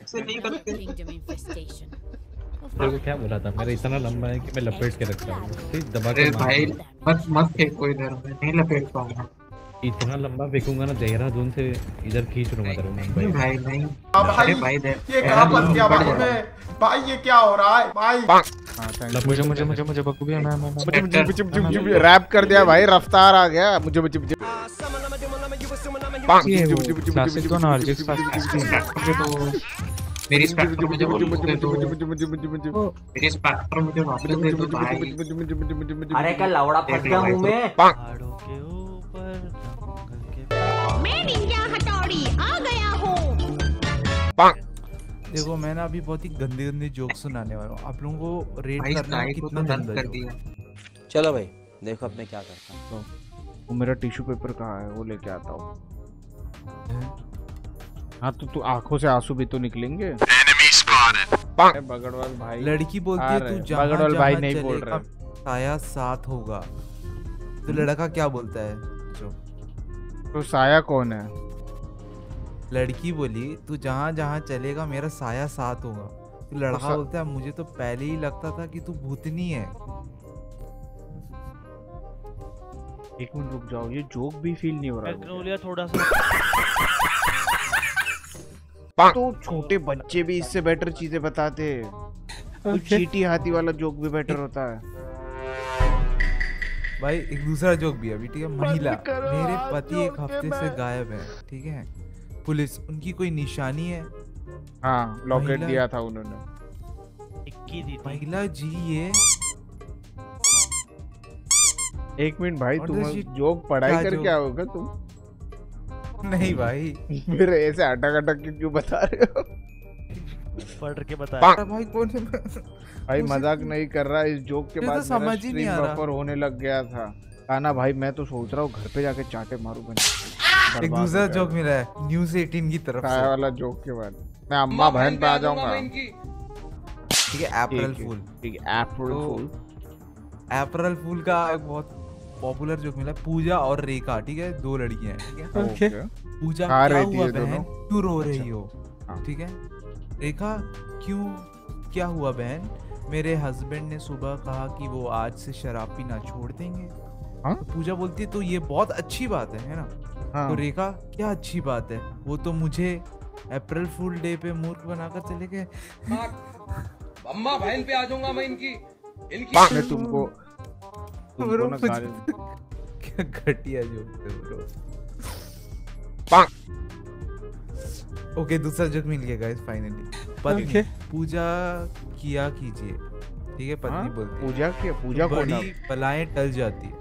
नहीं करते को क्या बोला था मेरा इतना लंबा है कि मैं लपेट के रखता हूँ ठीक दबा के भाई। मत मत फेंको इधर मैं नहीं लपेट पाऊँगा इतना लंबा फेंकूँगा ना देहरादून से इधर खींच लूँगा तेरे मुंबई भाई नहीं हाँ भाई, भाई दे ये कहाँ फंस गया भाई मैं भाई ये क्या हो रहा है भाई हाँ थैंक मुझे मुझे मुझे मुझे बकू भी मैं मैं मुझे मुझे मुझे मुझे मुझे रैप कर दिया भाई रफ्तार आ गया मुझे मुझे मेरी स्पेक्टर मुझे मुझे वापस दे दो मुझे मुझे मुझे मुझे मुझे मेरी स्पेक्टर मुझे वापस दे दो भाई मुझे मुझे मुझे मुझे मुझे अरे क्या लवड़ा फंस गया मुँह में पहाड़ों के ऊपर जंगल के मैं निंजा हथौड़ी आ गया हूँ देखो मैं ना अभी बहुत ही गंदे गंदे जोक सुनाने वाला हूँ। आप लोगों को रेट करना है कितना तो गंदा कर दिया। चलो भाई देखो अब मैं क्या करता हूँ। वो मेरा टिश्यू पेपर कहाँ है? वो लेके आता हूँ। हाँ। तो तू आँखों से आँसू भी तो निकलेंगे। बगड़वाल भाई। लड़की बोलती है तू। बगड़वाल भाई नहीं बोल चलेगा, रहे साया साथ होगा। तो लड़का क्या बोलता है? जो। तो साया कौन है? लड़की बोली तू जहाँ जहाँ चलेगा मेरा साया साथ होगा। तो लड़का सा- बोलता है मुझे तो पहले ही लगता था कि तू भूतनी है। एक मिनट रुक जाओ ये जोक भी फील नहीं हो रहा है मैग्नोलिया थोड़ा सा? तो छोटे बच्चे भी इससे बेटर चीज़ें बताते हैं। तो चीटी हाथी वाला जोक भी बेटर होता है। भाई एक दूसरा जोक भी है अभी ठीक है महिला। मेरे पति एक हफ़्ते से गायब है ठीक है? पुलिस उनकी कोई निशानी है? हाँ लॉकेट दिया था उन्होंने। महिला जी ये एक मिनट भाई तुम जोक पढ़ाई करके आओगे तुम? नहीं भाई। फिर ऐसे अटक अटक के क्यों बता रहे हो? पढ़ के बताया अरे भाई कौन से भाई मज़ाक नहीं कर रहा इस जोक के तो बाद समझ ही नहीं आ रहा। होने लग गया था। काना भाई मैं तो सोच रहा हूँ घर पे जाके चाटे मारू बने एक दूसरा जोक मिला है न्यूज़ 18 की तरफ़ से। वाला जोक के बाद। मैं अम्मा बहन पे आ जाऊँगा। ठीक है अप्रैल फूल ठीक है अप्रैल तो- फूल अप्रैल फूल का एक बहुत पॉपुलर जोक मिला पूजा और रेखा ठीक है? दो लड़कियाँ हैं ठीक है? पूजा क्या हुआ बहन? क्यों रो रही हो? हाँ। ठीक है? रेखा क्यों क्या हुआ बहन? मेरे हस्बैंड ने सुबह कहा कि वो आज से शराब पीना छोड़ देंगे। हाँ? तो पूजा बोलती है तो ये बहुत अच्छी बात है है ना? हाँ। तो रेखा क्या अच्छी बात है? वो तो मुझे अप्रैल फूल डे पे मूर्ख बनाकर चले गए. अम्मा बहन पे आ जाऊँगा मैं इनकी। इनकी मैं तुमको ब्रो, क्या घटिया जोक है ब्रो ओके दूसरा जोक मिल गया गाइस फाइनली पत्नी पूजा किया कीजिए। ठीक है पत्नी हाँ? बोलती है। पूजा की पूजा कौन बड़ी है बलाएँ टल जाती है।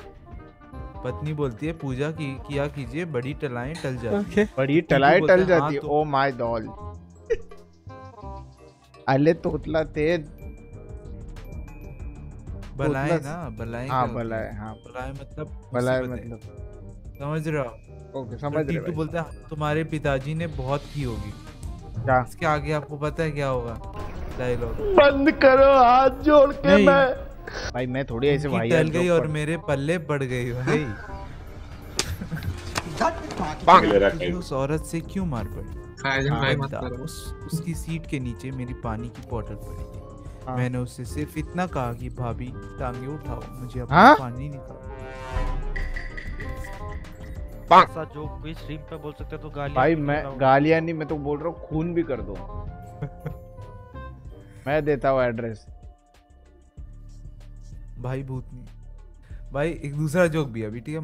पत्नी बोलती है पूजा की किया कीजिए बड़ी टलाएँ टल जाती है। बड़ी बोलते टल जाती हाँ तो- ओ माय डॉल अले तोतला तेज बलाएँ ना बलाएँ हाँ बलाए हाँ? बलाएँ मतलब बलाए मतलब समझ रहे हो? ओके समझ रहे टीटू भाई। बोलता है तुम्हारे पिताजी ने बहुत की होगी। क्या? इसके आगे आपको पता है क्या होगा? डायलॉग। बंद करो हाथ जोड़ के मैं। भाई मैं थोड़ी ऐसे भाई टल गई और मेरे पल्ले बढ़ गई भाई उस औरत से क्यों मार पड़ी? करो उस उसकी सीट के नीचे मेरी पानी की बोतल पड़ी थी। हाँ। मैंने उससे सिर्फ़ इतना कहा कि भाभी टांगे उठाओ मुझे अपना हाँ? पानी निकालो ऐसा जो कोई स्ट्रीम पे बोल सकते तो गाली भाई मैं गालियाँ नहीं मैं तो बोल रहा हूँ खून भी कर दो। मैं देता हूँ एड्रेस भाई भूतनी भाई एक दूसरा जोक भी अभी ठीक है?